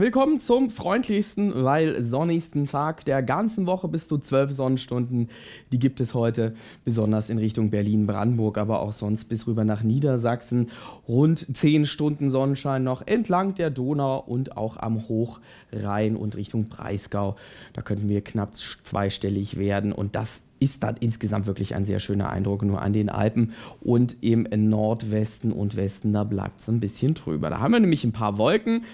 Willkommen zum freundlichsten, weil sonnigsten Tag der ganzen Woche bis zu 12 Sonnenstunden. Die gibt es heute, besonders in Richtung Berlin-Brandenburg, aber auch sonst bis rüber nach Niedersachsen. Rund 10 Stunden Sonnenschein noch entlang der Donau und auch am Hochrhein und Richtung Breisgau. Da könnten wir knapp zweistellig werden und das ist dann insgesamt wirklich ein sehr schöner Eindruck. Nur an den Alpen und im Nordwesten und Westen, da bleibt es ein bisschen trüber. Da haben wir nämlich ein paar Wolken.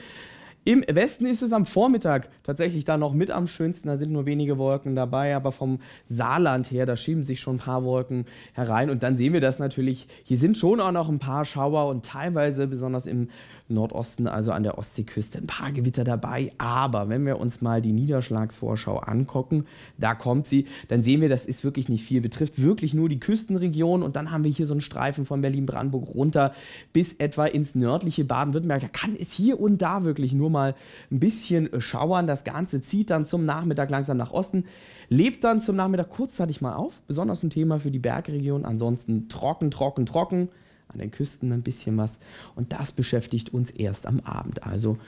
Im Westen ist es am Vormittag tatsächlich da noch mit am schönsten. Da sind nur wenige Wolken dabei, aber vom Saarland her, da schieben sich schon ein paar Wolken herein. Und dann sehen wir das natürlich. Hier sind schon auch noch ein paar Schauer und teilweise, besonders im Nordosten, also an der Ostseeküste, ein paar Gewitter dabei. Aber wenn wir uns mal die Niederschlagsvorschau angucken, da kommt sie, dann sehen wir, das ist wirklich nicht viel. Betrifft wirklich nur die Küstenregion. Und dann haben wir hier so einen Streifen von Berlin-Brandenburg runter bis etwa ins nördliche Baden-Württemberg. Da kann es hier und da wirklich nur mal ein bisschen schauern. Das Ganze zieht dann zum Nachmittag langsam nach Osten, lebt dann zum Nachmittag kurzzeitig mal auf. Besonders ein Thema für die Bergregion. Ansonsten trocken, trocken, trocken an den Küsten ein bisschen was. Und das beschäftigt uns erst am Abend. Also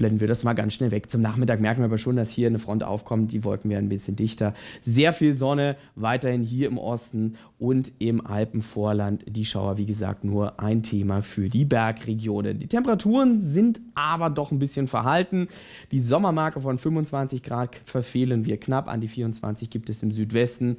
blenden wir das mal ganz schnell weg. Zum Nachmittag merken wir aber schon, dass hier eine Front aufkommt. Die Wolken werden ein bisschen dichter. Sehr viel Sonne, weiterhin hier im Osten und im Alpenvorland. Die Schauer, wie gesagt, nur ein Thema für die Bergregionen. Die Temperaturen sind aber doch ein bisschen verhalten. Die Sommermarke von 25 Grad verfehlen wir knapp. An die 24 gibt es im Südwesten.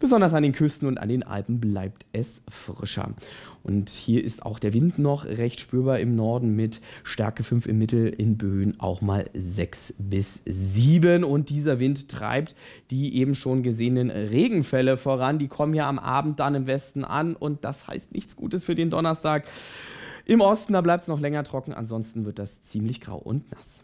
Besonders an den Küsten und an den Alpen bleibt es frischer. Und hier ist auch der Wind noch recht spürbar im Norden mit Stärke 5 im Mittel, in Böen auch mal 6 bis 7. Und dieser Wind treibt die eben schon gesehenen Regenfälle voran. Die kommen ja am Abend dann im Westen an und das heißt nichts Gutes für den Donnerstag. Im Osten, da bleibt es noch länger trocken, ansonsten wird das ziemlich grau und nass.